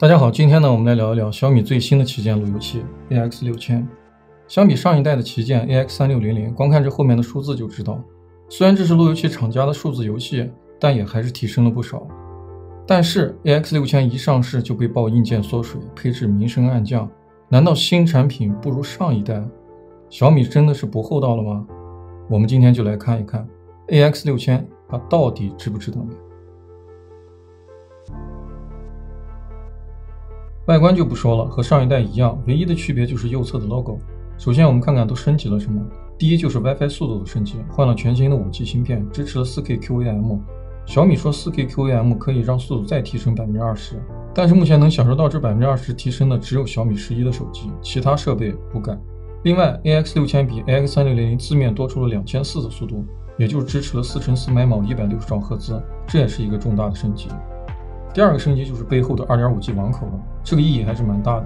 大家好，今天呢，我们来聊一聊小米最新的旗舰路由器 AX 六千。相比上一代的旗舰 AX 三六零零，光看这后面的数字就知道，虽然这是路由器厂家的数字游戏，但也还是提升了不少。但是 AX 六千一上市就被曝硬件缩水，配置明升暗降，难道新产品不如上一代？小米真的是不厚道了吗？我们今天就来看一看 AX 六千它到底值不值得买。外观就不说了，和上一代一样，唯一的区别就是右侧的 logo。首先，我们看看都升级了什么。第一就是 WiFi 速度的升级，换了全新的 5G 芯片，支持了 4K QAM。小米说 4K QAM 可以让速度再提升百分之二十，但是目前能享受到这百分之二十提升的只有小米十一的手机，其他设备不敢。另外，AX 六千比 AX 三六零零字面多出了两千四的速度，也就是支持了四乘四 MIMO 一百六十兆赫兹，这也是一个重大的升级。第二个升级就是背后的 2.5G 网口了，这个意义还是蛮大的。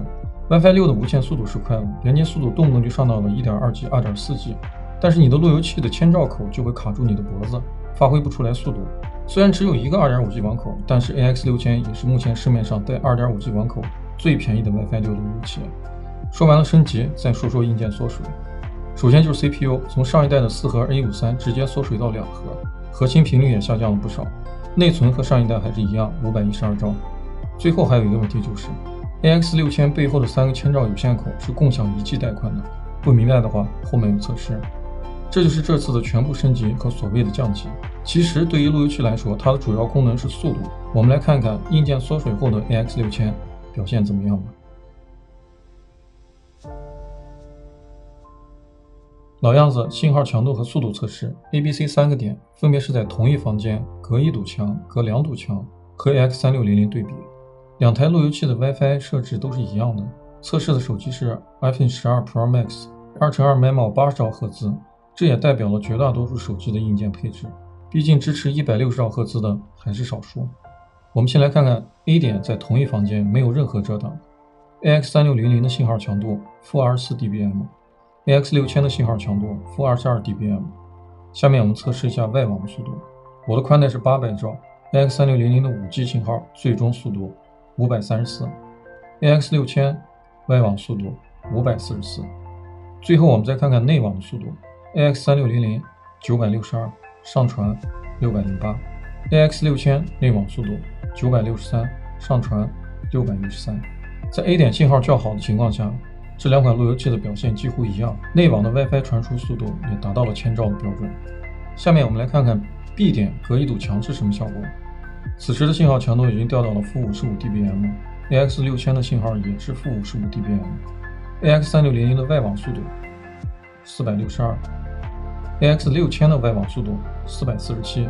WiFi 六的无线速度是快了，连接速度动不动就上到了 1.2G、2.4G，但是你的路由器的千兆口就会卡住你的脖子，发挥不出来速度。虽然只有一个 2.5G 网口，但是 AX 六千也是目前市面上带 2.5G 网口最便宜的 WiFi 六路由器。说完了升级，再说说硬件缩水。首先就是 CPU，从上一代的四核 A53 直接缩水到两核，核心频率也下降了不少。内存和上一代还是一样，五百一十二兆。最后还有一个问题就是，AX 六千背后的三个千兆有线口是共享一 G 带宽的。不明白的话，后面有测试。这就是这次的全部升级和所谓的降级。其实对于路由器来说，它的主要功能是速度。我们来看看硬件缩水后的 AX 六千表现怎么样吧。老样子，信号强度和速度测试，A、B、C 三个点分别是在同一房间隔一堵墙、隔两堵墙和 AX 三六零零对比。两台路由器的 WiFi 设置都是一样的。测试的手机是 iPhone 十二 Pro Max，二乘二 MIMO 八十兆赫兹，这也代表了绝大多数手机的硬件配置。毕竟支持一百六十兆赫兹的还是少数。我们先来看看 A 点在同一房间没有任何遮挡，AX 三六零零的信号强度负二十四 dBm。AX 六千的信号强度负二十二 dBm。下面我们测试一下外网的速度。我的宽带是八百兆，AX 三六零零的五 G 信号最终速度五百三十四，AX 六千外网速度五百四十四。最后我们再看看内网的速度，AX 三六零零九百六十二，上传六百零八；AX 六千内网速度九百六十三，上传六百一十三。在 A 点信号较好的情况下。这两款路由器的表现几乎一样，内网的 WiFi 传输速度也达到了千兆的标准。下面我们来看看 B 点隔一堵墙是什么效果。此时的信号强度已经掉到了负五十五 dBm，AX 六千的信号也是负五十五 dBm，AX 三六零零的外网速度四百六十二，AX 六千的外网速度四百四十七，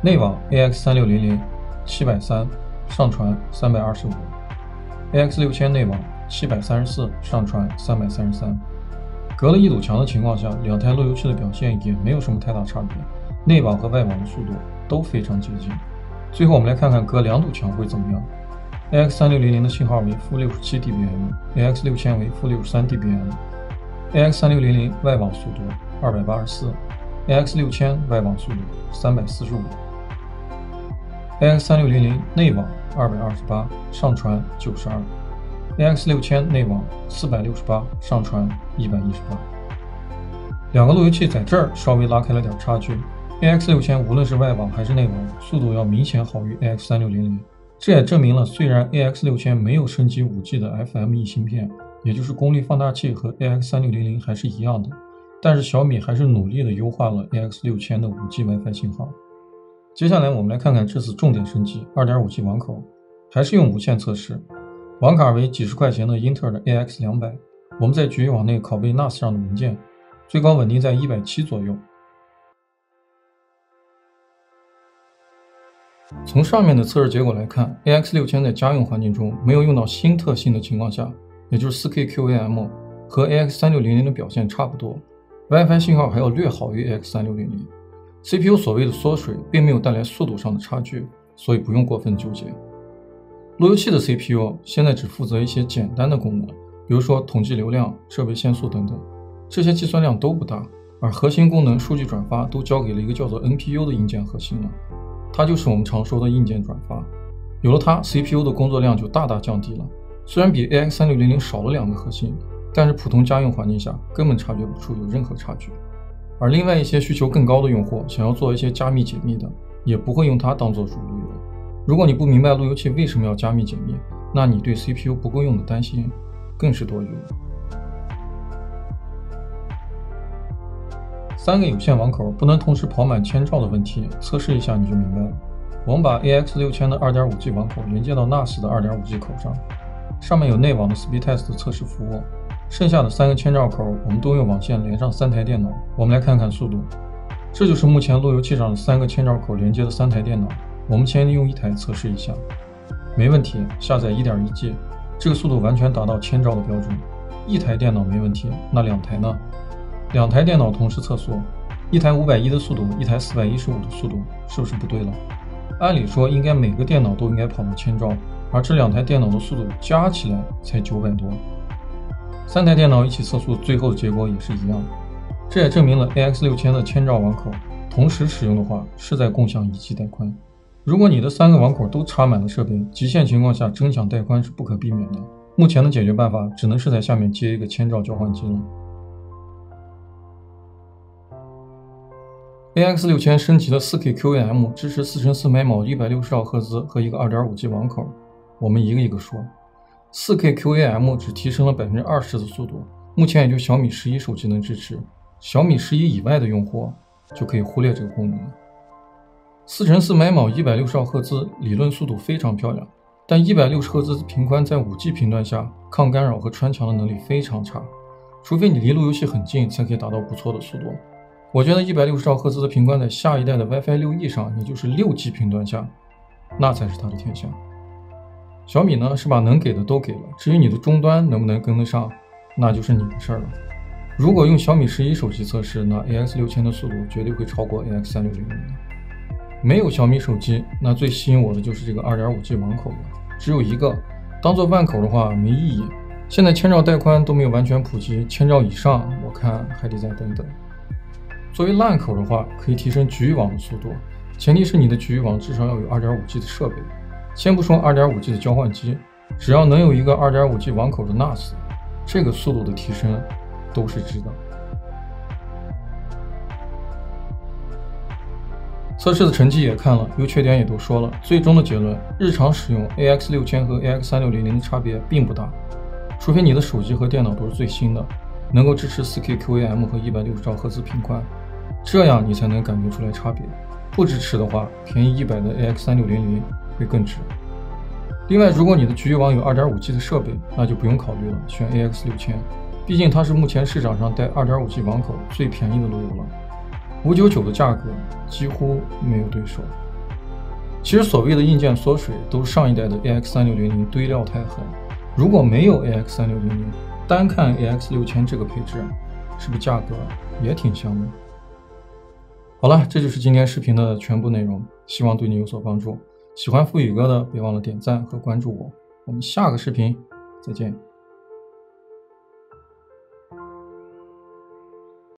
内网 AX 三六零零七百三，上传三百二十五。AX 六千内网七百三十四，上传三百三十三。隔了一堵墙的情况下，两台路由器的表现也没有什么太大差别，内网和外网的速度都非常接近。最后我们来看看隔两堵墙会怎么样。AX 三六零零的信号为负六十七 dBm，AX 六千为负六十三 dBm。AX 三六零零外网速度二百八十四，AX 六千外网速度三百四十五。AX 三六零零内网二百二十八，上传九十二；AX 六千内网四百六十八，上传一百一十八。两个路由器在这儿稍微拉开了点差距。AX 六千无论是外网还是内网，速度要明显好于 AX 三六零零。这也证明了，虽然 AX 六千没有升级五 G 的 FME 芯片，也就是功率放大器和 AX 三六零零还是一样的，但是小米还是努力的优化了 AX 六千的五 G WiFi 信号。接下来我们来看看这次重点升级 2.5G 网口，还是用无线测试，网卡为几十块钱的英特尔的 AX 两百。我们在局域网内拷贝 NAS 上的文件，最高稳定在一百七左右。从上面的测试结果来看，AX 六千在家用环境中没有用到新特性的情况下，也就是 4K QAM，和 AX 三六零零的表现差不多，WiFi 信号还要略好于 AX 三六零零。CPU 所谓的缩水并没有带来速度上的差距，所以不用过分纠结。路由器的 CPU 现在只负责一些简单的功能，比如说统计流量、设备限速等等，这些计算量都不大。而核心功能数据转发都交给了一个叫做 NPU 的硬件核心了，它就是我们常说的硬件转发。有了它，CPU 的工作量就大大降低了。虽然比 AX 三六零零少了两个核心，但是普通家用环境下根本察觉不出有任何差距。而另外一些需求更高的用户，想要做一些加密解密的，也不会用它当做主力。如果你不明白路由器为什么要加密解密，那你对 CPU 不够用的担心更是多余。三个有线网口不能同时跑满千兆的问题，测试一下你就明白了。我们把 AX 六千的 2.5G 网口连接到 NAS 的 2.5G 口上，上面有内网的 Speedtest 测试服务。剩下的三个千兆口，我们都用网线连上三台电脑。我们来看看速度，这就是目前路由器上的三个千兆口连接的三台电脑。我们先用一台测试一下，没问题，下载 1.1G，这个速度完全达到千兆的标准。一台电脑没问题，那两台呢？两台电脑同时测速，一台五百一的速度，一台四百一十五的速度，是不是不对了？按理说应该每个电脑都应该跑到千兆，而这两台电脑的速度加起来才九百多。三台电脑一起测速，最后的结果也是一样。这也证明了 AX 六千的千兆网口同时使用的话，是在共享一 G 带宽。如果你的三个网口都插满了设备，极限情况下争抢带宽是不可避免的。目前的解决办法只能是在下面接一个千兆交换机了。AX 六千升级了 4K QAM，支持4乘4 MIMO 160兆赫兹和一个 2.5G 网口。我们一个一个说，4K QAM 只提升了百分之二十的速度，目前也就小米十一手机能支持，小米十一以外的用户就可以忽略这个功能了。4乘4 MIMO 160兆赫兹理论速度非常漂亮，但一百六十赫兹频宽在 5G 频段下抗干扰和穿墙的能力非常差，除非你离路由器很近，才可以达到不错的速度。我觉得一百六十兆赫兹的频宽在下一代的 WiFi 六 E 上，也就是六 G 频段下，那才是它的天下。小米呢是把能给的都给了，至于你的终端能不能跟得上，那就是你的事儿了。如果用小米十一手机测试，那 AX 六千的速度绝对会超过 AX 三六零零的。没有小米手机，那最吸引我的就是这个二点五 G 网口了，只有一个，当做万口的话没意义。现在千兆带宽都没有完全普及，千兆以上我看还得再等等。作为 LAN 口的话，可以提升局域网的速度，前提是你的局域网至少要有 2.5G 的设备。先不说 2.5G 的交换机，只要能有一个 2.5G 网口的 NAS，这个速度的提升都是值的。测试的成绩也看了，优缺点也都说了，最终的结论：日常使用 AX 六千和 AX 三六零零的差别并不大，除非你的手机和电脑都是最新的，能够支持 4K QAM 和160兆赫兹频宽。这样你才能感觉出来差别。不支持的话，便宜一百的 AX 三六零零会更值。另外，如果你的局域网有 2.5G 的设备，那就不用考虑了，选 AX 六千，毕竟它是目前市场上带 2.5G 网口最便宜的路由了。五九九的价格几乎没有对手。其实所谓的硬件缩水，都是上一代的 AX 三六零零堆料太狠。如果没有 AX 三六零零，单看 AX 六千这个配置，是不是价格也挺香的？好了，这就是今天视频的全部内容，希望对你有所帮助。喜欢富宇哥的，别忘了点赞和关注我。我们下个视频再见。